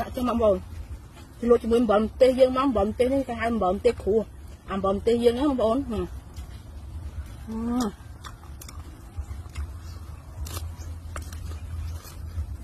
ដាក់ចុះបងប្អូនលក់ជាមួយអំបិលម្ទេសយើងមកអំបិលម្ទេសនេះគេហៅអំបិលម្ទេសគ្រួអំបិលម្ទេសយើងហ្នឹងបងប្អូនហឹម